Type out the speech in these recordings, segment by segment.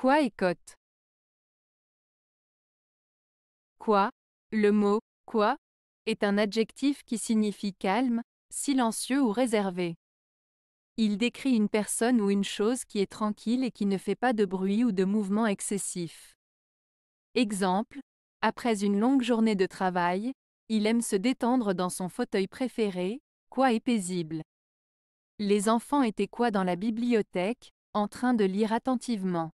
Quoi et cote? Quoi? Le mot quoi est un adjectif qui signifie calme, silencieux ou réservé. Il décrit une personne ou une chose qui est tranquille et qui ne fait pas de bruit ou de mouvement excessif. Exemple, après une longue journée de travail, il aime se détendre dans son fauteuil préféré, quoi est paisible. Les enfants étaient quoi dans la bibliothèque, en train de lire attentivement?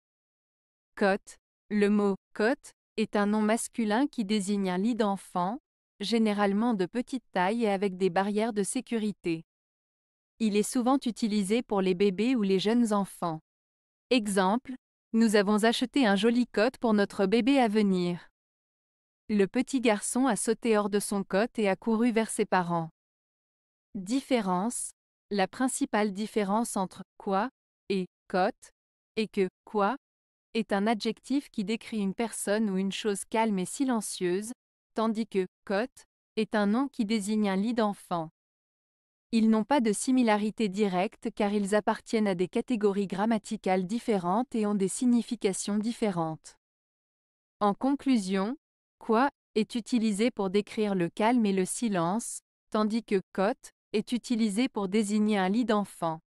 Cote, le mot cote est un nom masculin qui désigne un lit d'enfant, généralement de petite taille et avec des barrières de sécurité. Il est souvent utilisé pour les bébés ou les jeunes enfants. Exemple, nous avons acheté un joli cote pour notre bébé à venir. Le petit garçon a sauté hors de son cote et a couru vers ses parents. Différence. La principale différence entre quoi et cote est que quoi est un adjectif qui décrit une personne ou une chose calme et silencieuse, tandis que cote est un nom qui désigne un lit d'enfant. Ils n'ont pas de similarité directe car ils appartiennent à des catégories grammaticales différentes et ont des significations différentes. En conclusion, quoi est utilisé pour décrire le calme et le silence, tandis que cote est utilisé pour désigner un lit d'enfant.